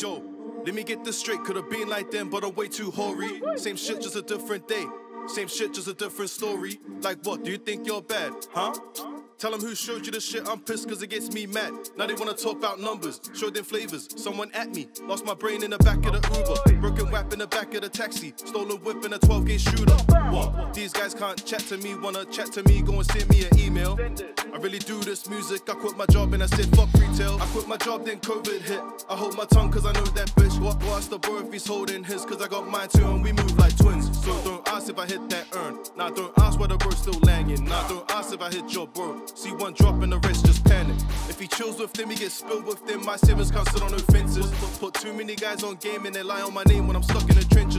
Yo, let me get this straight. Could've been like them, but I'm way too hoary. Same shit, just a different day. Same shit, just a different story. Like what? Do you think you're bad? Huh? Tell them who showed you the shit, I'm pissed cause it gets me mad. Now they wanna talk about numbers, show them flavors. Someone at me, lost my brain in the back of the Uber. Broken whap in the back of the taxi, stolen whip in a 12 gauge shooter. What? These guys can't chat to me, wanna chat to me, go and send me an email. Really do this music, I quit my job and I said fuck retail. I quit my job, then COVID hit. I hold my tongue cause I know that bitch. What? The bro if he's holding his, cause I got mine too and we move like twins. So don't ask if I hit that earn. Nah, don't ask why the bro's still langing. Nah, don't ask if I hit your bro. See one drop and the rest just panic. If he chills with them, he gets spilled with them. My sevens can't sit on no fences. Put too many guys on game and they lie on my name when I'm stuck in the trenches.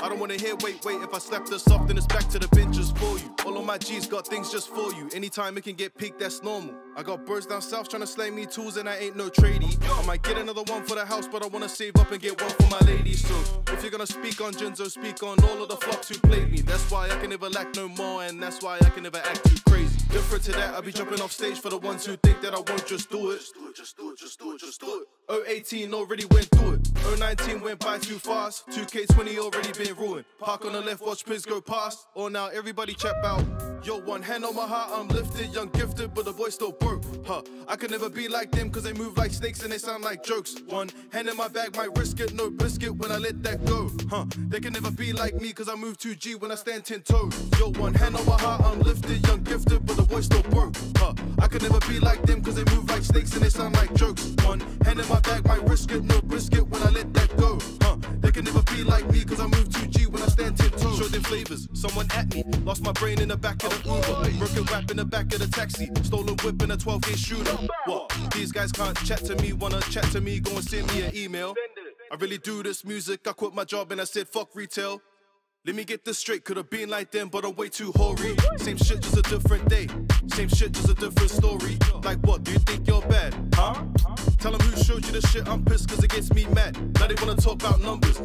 I don't wanna hear wait, wait. If I slap this off, then it's back to the benches for you. All of my G's got things just for you. Anytime it can get peaked, that's normal. I got birds down south trying to slay me tools and I ain't no tradie. I might get another one for the house, but I wanna save up and get one for my lady. So if you're gonna speak on Jinzo, speak on all of the flocks who played me. That's why I can never lack no more, and that's why I can never act too crazy. Different to that, I'll be jumping off stage for the ones who think that I won't just do it. Just do it, just do it, just do it, just do it. 018 already went through it. 019 went by too fast. 2K20 already been ruined. Park on the left, watch Prince go past. Or now everybody check out. Yo, one hand on my heart, I'm lifted, young gifted, but the boy still Huh, I could never be like them, cause they move like snakes and they sound like jokes. One hand in my bag, might risk it, no biscuit when I let that go. Huh, they can never be like me, cause I move 2G when I stand 10 toes. Yo, one hand on my heart, I'm lifted, young gifted, but the boy still work, Huh, I could never be like them, cause they move like snakes and they sound like jokes. One hand in my bag, might risk it, no biscuit when I let that go. Huh, they can never be like me, cause I move 2G when I stand 10 toes. Show them flavors, someone at me, lost my brain in the back of the Uber. Broken rap in the back of the taxi, stolen whip in a 12 gauge shooter. What? These guys can't chat to me, wanna chat to me, go and send me an email. I really do this music, I quit my job and I said fuck retail. Let me get this straight, could've been like them, but I'm way too hoary. Same shit, just a different day. Same shit, just a different story. Like what, do you think you're bad? Huh? Tell them who showed you the shit, I'm pissed cause it gets me mad. Now they wanna talk about numbers.